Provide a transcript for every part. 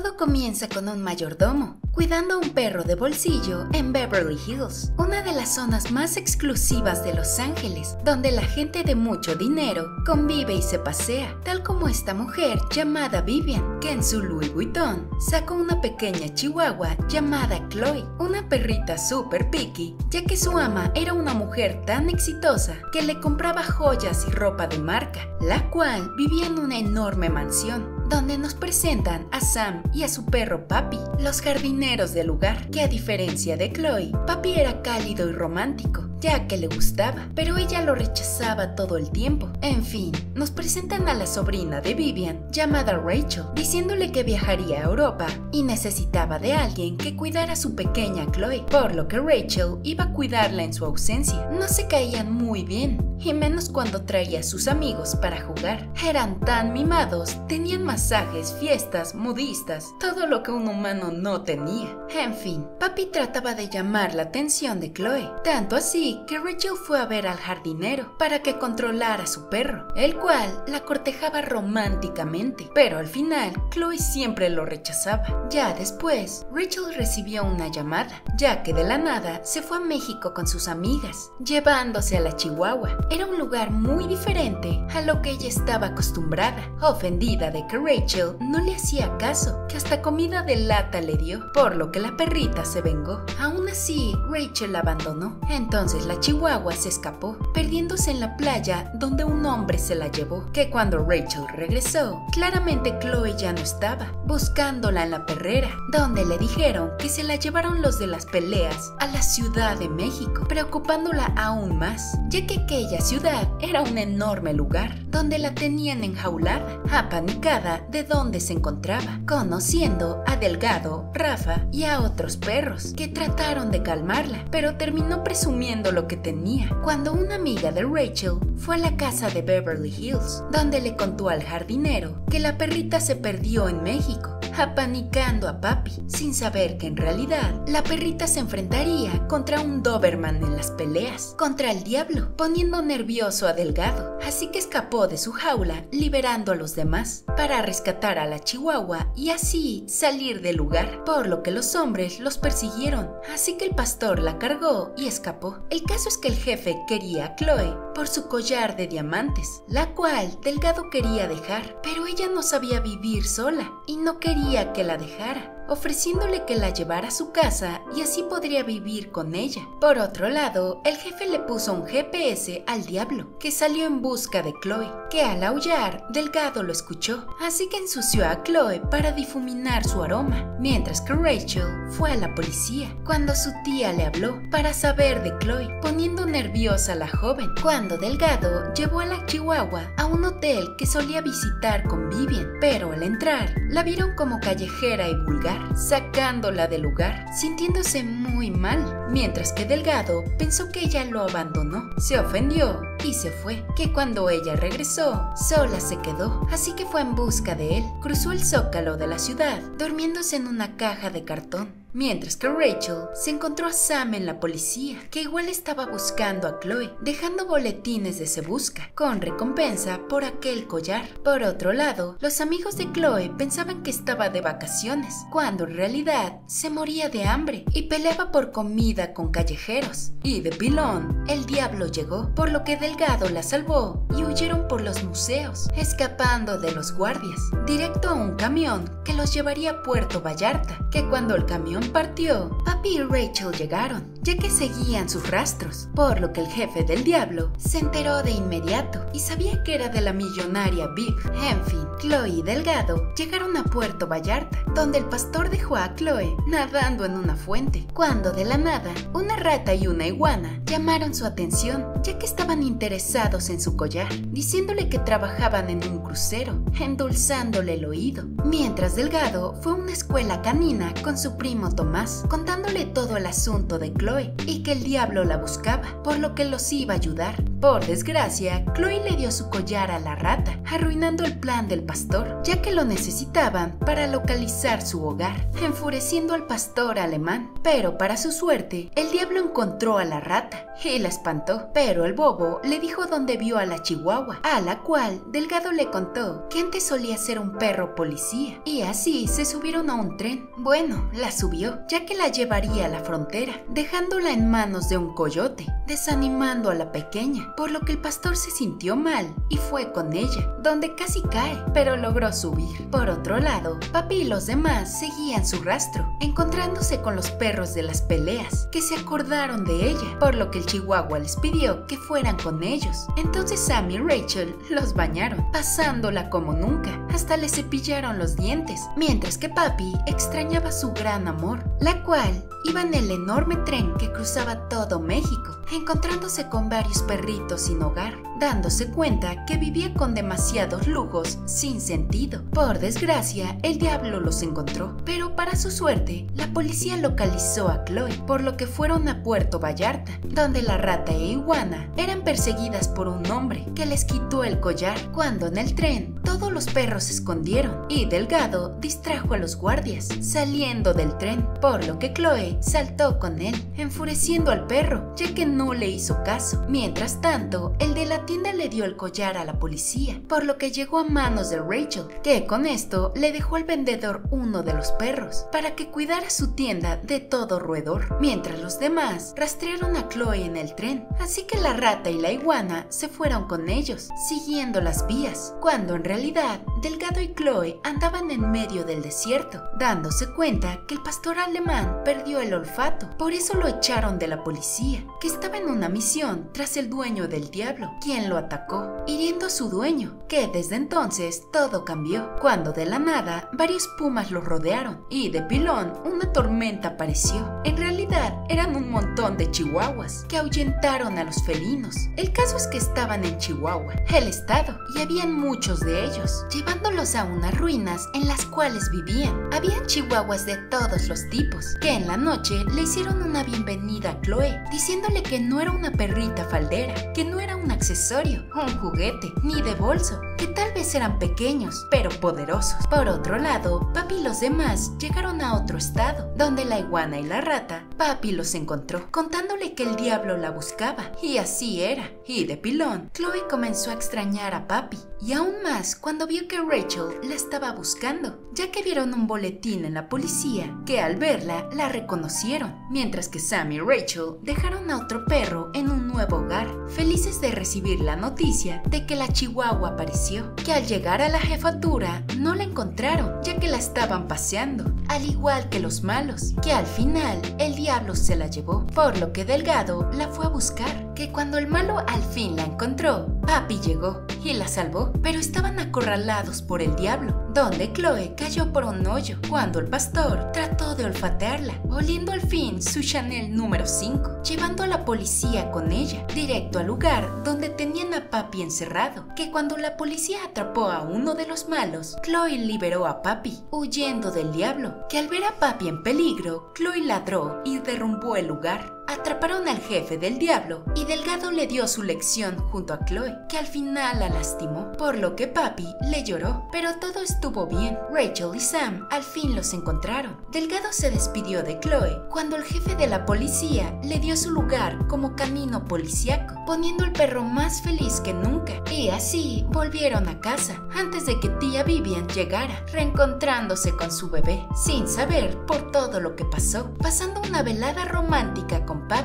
Todo comienza con un mayordomo, cuidando a un perro de bolsillo en Beverly Hills, una de las zonas más exclusivas de Los Ángeles, donde la gente de mucho dinero convive y se pasea, tal como esta mujer llamada Vivian, que en su Louis Vuitton sacó una pequeña chihuahua llamada Chloe, una perrita super picky, ya que su ama era una mujer tan exitosa que le compraba joyas y ropa de marca, la cual vivía en una enorme mansión donde nos presentan a Sam y a su perro Papi, los jardineros del lugar, que a diferencia de Chloe, Papi era cálido y romántico, ya que le gustaba, pero ella lo rechazaba todo el tiempo. En fin, nos presentan a la sobrina de Vivian, llamada Rachel, diciéndole que viajaría a Europa y necesitaba de alguien que cuidara a su pequeña Chloe, por lo que Rachel iba a cuidarla en su ausencia. No se caían muy bien, y menos cuando traía a sus amigos para jugar. Eran tan mimados, tenían masajes, fiestas, modistas, todo lo que un humano no tenía. En fin, papi trataba de llamar la atención de Chloe, tanto así que Rachel fue a ver al jardinero para que controlara a su perro, el cual la cortejaba románticamente, pero al final Chloe siempre lo rechazaba. Ya después, Rachel recibió una llamada, ya que de la nada se fue a México con sus amigas, llevándose a la chihuahua. Era un lugar muy diferente a lo que ella estaba acostumbrada, ofendida de que Rachel no le hacía caso, que hasta comida de lata le dio, por lo que la perrita se vengó. Aún así, Rachel la abandonó. Entonces la chihuahua se escapó, perdiéndose en la playa donde un hombre se la llevó, que cuando Rachel regresó, claramente Chloe ya no estaba, buscándola en la perrera, donde le dijeron que se la llevaron los de las peleas a la Ciudad de México, preocupándola aún más, ya que aquella ciudad era un enorme lugar donde la tenían enjaulada, apanicada de donde se encontraba, conociendo a Delgado, Rafa y a otros perros que trataron de calmarla, pero terminó presumiendo lo que tenía cuando una amiga de Rachel fue a la casa de Beverly Hills, donde le contó al jardinero que la perrita se perdió en México apanicando a papi, sin saber que en realidad la perrita se enfrentaría contra un Doberman en las peleas, contra el diablo, poniendo nervioso a Delgado, así que escapó de su jaula, liberando a los demás, para rescatar a la chihuahua y así salir del lugar, por lo que los hombres los persiguieron, así que el pastor la cargó y escapó. El caso es que el jefe quería a Chloe por su collar de diamantes, la cual Delgado quería dejar, pero ella no sabía vivir sola y no quería que la dejara ofreciéndole que la llevara a su casa y así podría vivir con ella. Por otro lado, el jefe le puso un GPS al diablo, que salió en busca de Chloe, que al aullar, Delgado lo escuchó, así que ensució a Chloe para difuminar su aroma, mientras que Rachel fue a la policía, cuando su tía le habló para saber de Chloe, poniendo nerviosa a la joven, cuando Delgado llevó a la chihuahua a un hotel que solía visitar con Vivian, pero al entrar, la vieron como callejera y vulgar sacándola del lugar, sintiéndose muy mal, mientras que Delgado pensó que ella lo abandonó, se ofendió y se fue, que cuando ella regresó, sola se quedó, así que fue en busca de él, cruzó el zócalo de la ciudad, durmiéndose en una caja de cartón mientras que Rachel se encontró a Sam en la policía, que igual estaba buscando a Chloe, dejando boletines de se busca, con recompensa por aquel collar. Por otro lado, los amigos de Chloe pensaban que estaba de vacaciones, cuando en realidad se moría de hambre y peleaba por comida con callejeros. Y de pilón, el diablo llegó, por lo que Delgado la salvó y huyeron por los museos, escapando de los guardias, directo a un camión que los llevaría a Puerto Vallarta, que cuando el camión partió, Papi y Rachel llegaron, ya que seguían sus rastros, por lo que el jefe del diablo se enteró de inmediato y sabía que era de la millonaria Big. En fin, Chloe y Delgado llegaron a Puerto Vallarta, donde el pastor dejó a Chloe nadando en una fuente, cuando de la nada, una rata y una iguana llamaron su atención, ya que estaban interesados en su collar, diciéndole que trabajaban en un crucero, endulzándole el oído, mientras Delgado fue a una escuela canina con su primo Tomás, contándole todo el asunto de Chloe y que el diablo la buscaba, por lo que los iba a ayudar. Por desgracia, Chloe le dio su collar a la rata, arruinando el plan del pastor, ya que lo necesitaban para localizar su hogar, enfureciendo al pastor alemán. Pero para su suerte, el diablo encontró a la rata y la espantó, pero el bobo le dijo dónde vio a la chihuahua, a la cual Delgado le contó que antes solía ser un perro policía, y así se subieron a un tren. Bueno, la subió, ya que la llevaría a la frontera, dejándola en manos de un coyote, desanimando a la pequeña, por lo que el pastor se sintió mal y fue con ella, donde casi cae, pero logró subir. Por otro lado, Papi y los demás seguían su rastro, encontrándose con los perros de las peleas, que se acordaron de ella, por lo que el chihuahua les pidió que fueran con ellos. Entonces Sam y Rachel los bañaron, pasándola como nunca, hasta le cepillaron los dientes, mientras que Papi extrañaba su gran amor, la cual iba en el enorme tren que cruzaba todo México, encontrándose con varios perritos sin hogar, dándose cuenta que vivía con demasiados lujos sin sentido. Por desgracia, el diablo los encontró, pero para su suerte, la policía localizó a Chloe, por lo que fueron a Puerto Vallarta, donde la rata e iguana eran perseguidas por un hombre que les quitó el collar, cuando en el tren todos los perros se escondieron y Delgado distrajo a los guardias, saliendo del tren, por lo que Chloe saltó con él, enfureciendo al perro, ya que no le hizo caso. Mientras tanto, el de tienda le dio el collar a la policía, por lo que llegó a manos de Rachel, que con esto le dejó al vendedor uno de los perros, para que cuidara su tienda de todo roedor, mientras los demás rastrearon a Chloe en el tren, así que la rata y la iguana se fueron con ellos, siguiendo las vías, cuando en realidad Delgado y Chloe andaban en medio del desierto, dándose cuenta que el pastor alemán perdió el olfato, por eso lo echaron de la policía, que estaba en una misión tras el dueño del diablo, quien lo atacó, hiriendo a su dueño, que desde entonces todo cambió, cuando de la nada varios pumas lo rodearon y de pilón una tormenta apareció. En realidad eran un montón de chihuahuas que ahuyentaron a los felinos. El caso es que estaban en Chihuahua, el estado, y habían muchos de ellos, llevándolos a unas ruinas en las cuales vivían. Habían chihuahuas de todos los tipos, que en la noche le hicieron una bienvenida a Chloe, diciéndole que no era una perrita faldera, que no era un accesorio, un juguete, ni de bolso, que tal vez eran pequeños, pero poderosos. Por otro lado, Papi y los demás llegaron a otro estado, donde la iguana y la rata, Papi los encontró, contándole que el diablo la buscaba, y así era. Y de pilón, Chloe comenzó a extrañar a Papi, y aún más cuando vio que Rachel la estaba buscando, ya que vieron un boletín en la policía que al verla la reconocieron, mientras que Sam y Rachel dejaron a otro perro en un nuevo hogar, felices de recibir la noticia de que la chihuahua apareció, que al llegar a la jefatura no la encontraron, ya que la estaban paseando, al igual que los malos, que al final el diablo se la llevó, por lo que Delgado la fue a buscar, que cuando el malo al fin la encontró, Papi llegó y la salvó, pero estaban acorralados por el diablo, donde Chloe cayó por un hoyo cuando el pastor trató de olfatearla, oliendo al fin su Chanel número 5, llevando a la policía con ella, directo al lugar donde tenían a Papi encerrado, que cuando la policía atrapó a uno de los malos, Chloe liberó a Papi, huyendo del diablo, que al ver a Papi en peligro, Chloe ladró y derrumbó el lugar. Atraparon al jefe del diablo y Delgado le dio su lección junto a Chloe, que al final la lastimó, por lo que Papi le lloró, pero todo estuvo bien. Rachel y Sam al fin los encontraron. Delgado se despidió de Chloe cuando el jefe de la policía le dio su lugar como camino policiaco, poniendo el perro más feliz que nunca. Y así volvieron a casa, antes de que tía Vivian llegara, reencontrándose con su bebé, sin saber por todo lo que pasó, pasando una velada romántica con Papi,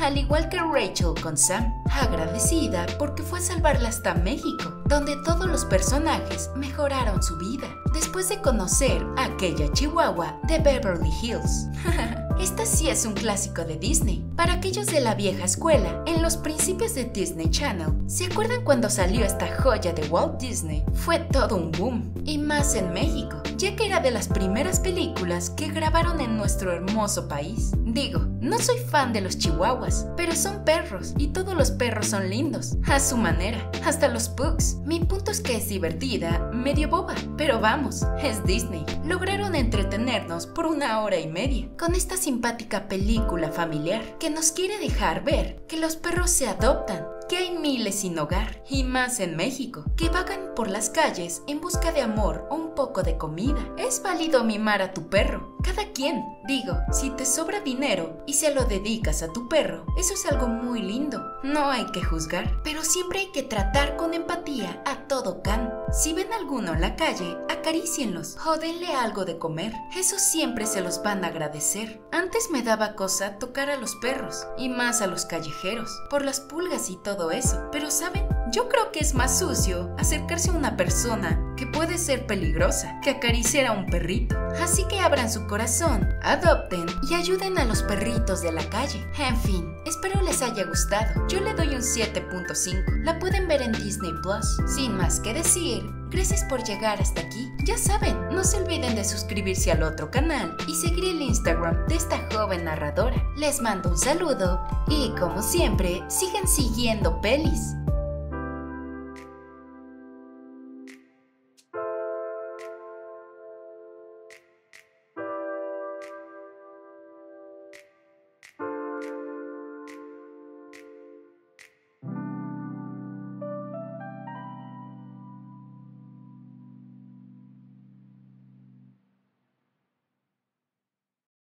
al igual que Rachel con Sam, agradecida porque fue a salvarla hasta México, donde todos los personajes mejoraron su vida después de conocer a aquella chihuahua de Beverly Hills. Esta sí es un clásico de Disney. Para aquellos de la vieja escuela, en los principios de Disney Channel, ¿se acuerdan cuando salió esta joya de Walt Disney? Fue todo un boom, y más en México, ya que era de las primeras películas que grabaron en nuestro hermoso país. Digo, no soy fan de los chihuahuas, pero son perros y todos los perros son lindos, a su manera, hasta los pugs. Mi punto es que es divertida, medio boba, pero vamos, es Disney. Lograron entretenernos por una hora y media con esta simpática película familiar que nos quiere dejar ver que los perros se adoptan que hay miles sin hogar, y más en México, que vagan por las calles en busca de amor o un poco de comida. Es válido mimar a tu perro, cada quien. Digo, si te sobra dinero y se lo dedicas a tu perro, eso es algo muy lindo. No hay que juzgar, pero siempre hay que tratar con empatía a todo can. Si ven alguno en la calle, acarícienlos o denle algo de comer. Eso siempre se los van a agradecer. Antes me daba cosa tocar a los perros y más a los callejeros por las pulgas y todo eso. Pero saben, yo creo que es más sucio acercarse a una persona que puede ser peligrosa que acariciar a un perrito. Así que abran su corazón, adopten y ayuden a los perritos de la calle. En fin, espero les haya gustado. Yo le doy un 7.5. La pueden ver en Disney Plus. Sin más que decir, Gracias por llegar hasta aquí. Ya saben, no se olviden de suscribirse al otro canal y seguir el Instagram de esta joven narradora. Les mando un saludo y como siempre, sigan siguiendo pelis.